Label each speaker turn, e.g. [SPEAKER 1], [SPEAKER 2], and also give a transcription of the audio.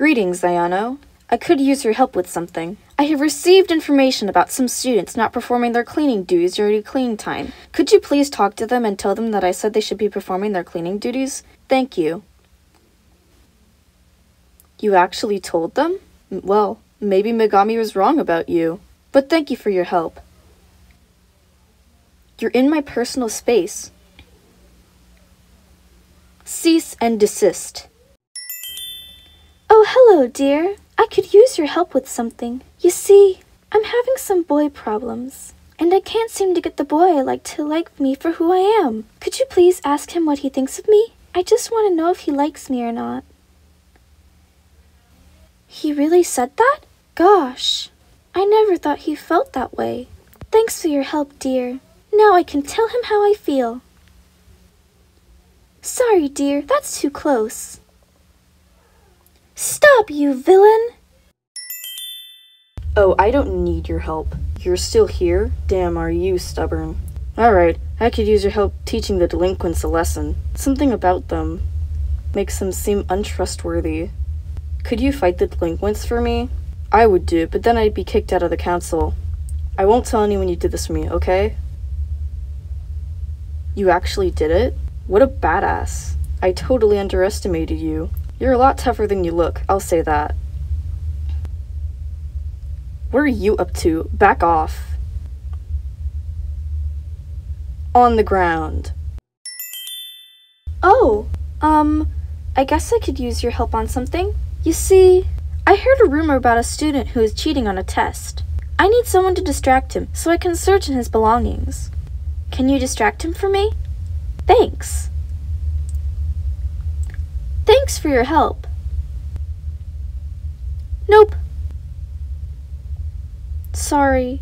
[SPEAKER 1] Greetings, Ayano. I could use your help with something. I have received information about some students not performing their cleaning duties during cleaning time. Could you please talk to them and tell them that I said they should be performing their cleaning duties? Thank you. You actually told them? Well, maybe Megami was wrong about you. But thank you for your help. You're in my personal space. Cease and desist.
[SPEAKER 2] Hello, dear. I could use your help with something. You see, I'm having some boy problems, and I can't seem to get the boy I like to like me for who I am. Could you please ask him what he thinks of me? I just want to know if he likes me or not. He really said that? Gosh, I never thought he felt that way. Thanks for your help, dear. Now I can tell him how I feel. Sorry, dear, that's too close. Stop, you villain!
[SPEAKER 1] Oh, I don't need your help. You're still here? Damn, are you stubborn. Alright, I could use your help teaching the delinquents a lesson. Something about them makes them seem untrustworthy. Could you fight the delinquents for me? I would do but then I'd be kicked out of the council. I won't tell anyone you did this for me, okay? You actually did it? What a badass. I totally underestimated you. You're a lot tougher than you look, I'll say that. What are you up to? Back off. On the ground.
[SPEAKER 2] Oh, um, I guess I could use your help on something. You see, I heard a rumor about a student who is cheating on a test. I need someone to distract him so I can search in his belongings. Can you distract him for me? Thanks. Thanks for your help. Nope. Sorry.